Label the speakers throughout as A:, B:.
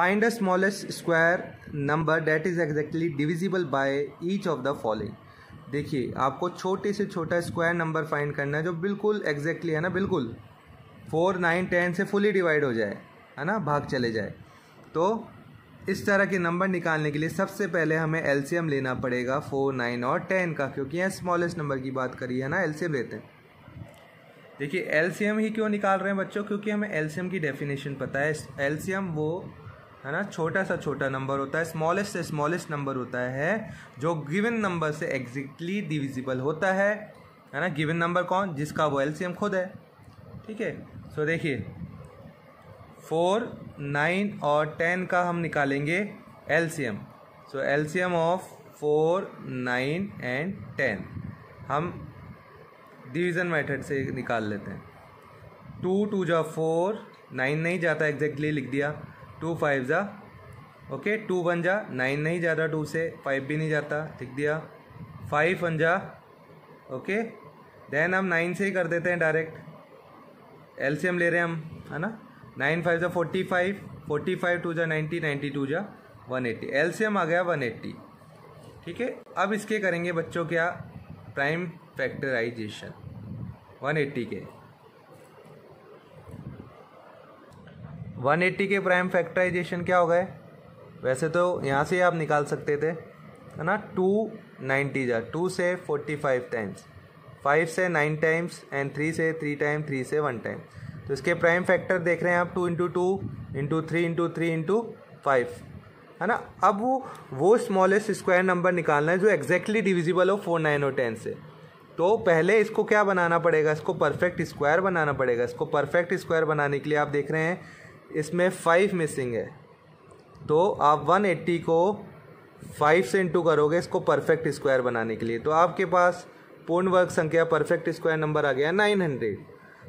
A: Find the smallest square number that is exactly divisible by each of the following देखिए, आपको छोटे से छोटा स्क्वायर नंबर फाइंड करना है जो बिल्कुल एग्जैक्टली है ना, बिल्कुल। फोर नाइन टेन से फुली डिवाइड हो जाए, है ना, भाग चले जाए। तो इस तरह के नंबर निकालने के लिए सबसे पहले हमें एलसीएम लेना पड़ेगा फोर नाइन और टेन का, क्योंकि यहाँ स्मॉलेस्ट नंबर की बात करी है ना एलसीएम लेते हैं। देखिए एलसीएम ही क्यों निकाल रहे हैं बच्चों? क्योंकि हमें एलसीएम की डेफिनेशन पता है। एलसीएम वो है ना? छोटा सा छोटा नंबर होता है स्मॉलेस्ट से स्मॉलेस्ट नंबर होता है, जो गिवन नंबर से एग्जैक्टली डिविजिबल होता है है ना? गिवन नंबर कौन? जिसका वो एलसीएम खुद है। ठीक है? सो देखिए फोर नाइन और टेन का हम निकालेंगे LCM so LCM of four nine and ten हम डिवीज़न मेथड से निकाल लेते हैं। टू टू जा फोर नाइन नहीं जाता एग्जैक्टली लिख दिया। टू फाइव जा, ओके, टू वन जा, नाइन नहीं जाता टू से, फाइव भी नहीं जाता लिख दिया? फाइव वन जा, ओके, देन हम नाइन से ही कर देते हैं डायरेक्ट। एलसीएम ले रहे हैं हम, है ना? नाइन फाइव जा, forty five forty five two जा, नाइन्टी नाइन्टी टू जा, वन एट्टी। एलसीएम आ गया वन एट्टी। ठीक है? अब इसके करेंगे बच्चों क्या? प्राइम फैक्टराइजेशन 180 के। 180 के प्राइम फैक्टराइजेशन क्या हो गए? वैसे तो यहाँ से आप निकाल सकते थे, है ना? टू नाइन्टी जा टू से फोर्टी फाइव टाइम्स फाइव से नाइन टाइम्स एंड थ्री से थ्री टाइम थ्री से वन टाइम तो इसके प्राइम फैक्टर देख रहे हैं आप two into two into three into three into five है ना? अब वो वो स्मॉलेस्ट स्क्वायर नंबर निकालना है जो एग्जैक्टली डिविजिबल हो फोर नाइन और टेन से. तो पहले इसको क्या बनाना पड़ेगा? इसको परफेक्ट स्क्वायर बनाना पड़ेगा. इसको परफेक्ट स्क्वायर बनाने के लिए आप देख रहे हैं इसमें फाइव मिसिंग है। तो आप वन एट्टी को फाइव से इंटू करोगे इसको परफेक्ट स्क्वायर बनाने के लिए। तो आपके पास पूर्ण वर्ग संख्या परफेक्ट स्क्वायर नंबर आ गया नाइन हंड्रेड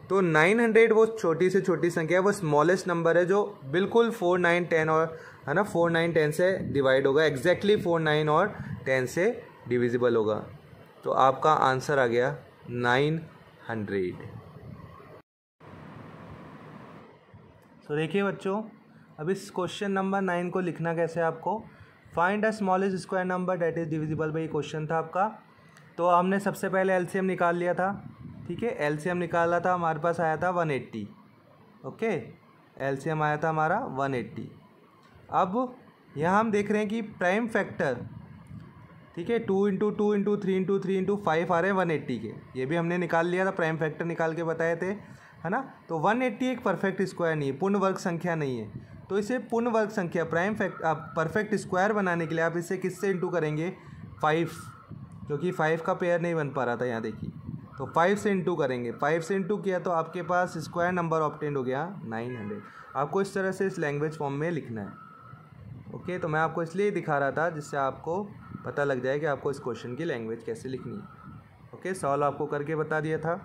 A: तो नाइन हंड्रेड वो छोटी से छोटी संख्या वो स्मॉलेस्ट नंबर है जो बिल्कुल फोर नाइन टेन और, है ना फोर नाइन टेन से डिवाइड होगा। एग्जैक्टली फोर नाइन और टेन से डिविजिबल होगा। तो आपका आंसर आ गया नाइन हंड्रेड तो देखिए बच्चों, अब इस क्वेश्चन नंबर नाइन को लिखना कैसे है आपको? Find a smallest square number that is divisible भाई क्वेश्चन था आपका। तो हमने सबसे पहले एलसीएम निकाल लिया था, ठीक है? एलसीएम निकाला था, हमारे पास आया था वन एट्टी ओके? एलसीएम आया था हमारा वन एट्टी अब यहाँ हम देख रहे हैं कि प्राइम फैक्टर ठीक है? Two into two into three into three into five आ रहे हैं वन एट्टी के। ये भी हमने निकाल लिया था प्राइम फैक्टर निकाल के बताए थे। है ना? तो वन एट्टी एक परफेक्ट स्क्वायर नहीं है, पूर्ण वर्ग संख्या नहीं है। तो इसे पूर्ण वर्ग संख्या प्राइम फैक्ट परफेक्ट स्क्वायर बनाने के लिए आप इसे किससे इंटू करेंगे? फाइव क्योंकि फाइव का पेयर नहीं बन पा रहा था, यहाँ देखिए। तो फाइव से इंटू करेंगे। फाइव से इंटू किया तो आपके पास स्क्वायर नंबर ऑप्टेंड हो गया नाइन हंड्रेड आपको इस तरह से इस लैंग्वेज फॉर्म में लिखना है। ओके तो मैं आपको इसलिए दिखा रहा था, जिससे आपको पता लग जाए कि आपको इस क्वेश्चन की लैंग्वेज कैसे लिखनी है। ओके सॉल्व आपको करके बता दिया था।